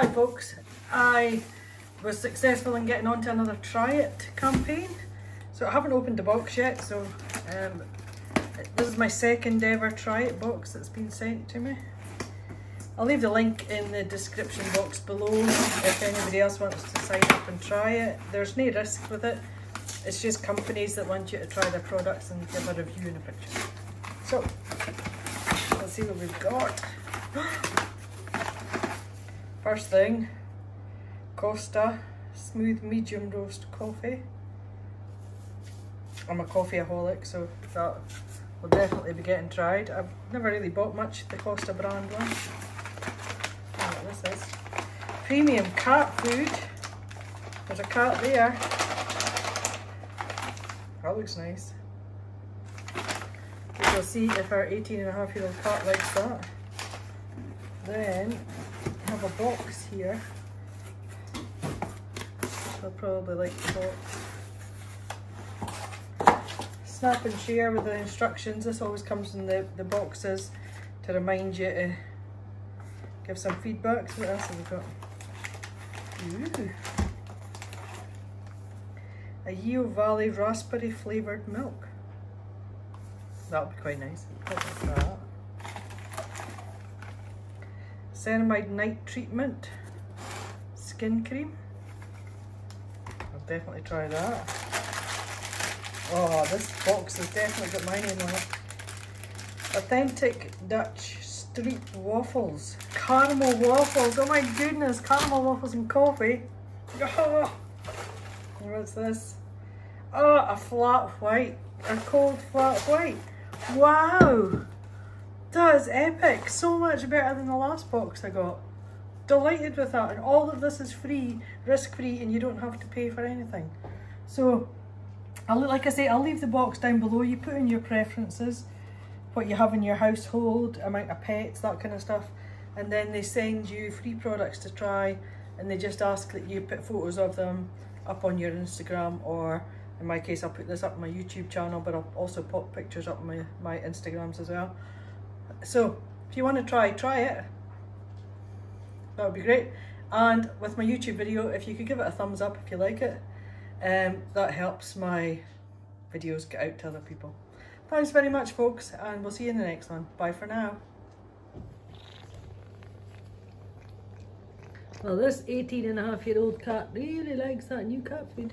Hi folks, I was successful in getting onto another Triyit campaign. So I haven't opened the box yet, so um, this is my second ever Triyit box that's been sent to me. I'll leave the link in the description box below if anybody else wants to sign up and try it. There's no risk with it. It's just companies that want you to try their products and give a review and a picture. So, let's see what we've got. First thing, Costa Smooth Medium Roast Coffee. I'm a coffeeaholic, so that will definitely be getting tried. I've never really bought much the Costa brand one. what this is. Premium cat food. There's a cat there. That looks nice. We shall see if our 18 and a half year old cat likes that. Then have a box here. I'll probably like the box. Snap and share with the instructions. This always comes in the, the boxes to remind you to give some feedback. So what else have we got? Ooh. A Yeo Valley raspberry flavoured milk. That would be quite nice. Ceramide Night Treatment Skin Cream. I'll definitely try that. Oh, this box has definitely got my name on it. Authentic Dutch Street Waffles. Caramel waffles. Oh my goodness, caramel waffles and coffee. Oh, what's this? Oh, a flat white. A cold flat white. Wow. That is epic. So much better than the last box I got. Delighted with that. And all of this is free, risk-free, and you don't have to pay for anything. So, I'll, like I say, I'll leave the box down below. You put in your preferences, what you have in your household, amount of pets, that kind of stuff. And then they send you free products to try, and they just ask that you put photos of them up on your Instagram or in my case I'll put this up on my YouTube channel but I'll also put pictures up on my, my Instagrams as well. So if you want to try, try it. That would be great. And with my YouTube video, if you could give it a thumbs up if you like it, um, that helps my videos get out to other people. Thanks very much, folks, and we'll see you in the next one. Bye for now. Well, this 18 and a half year old cat really likes that new cat food.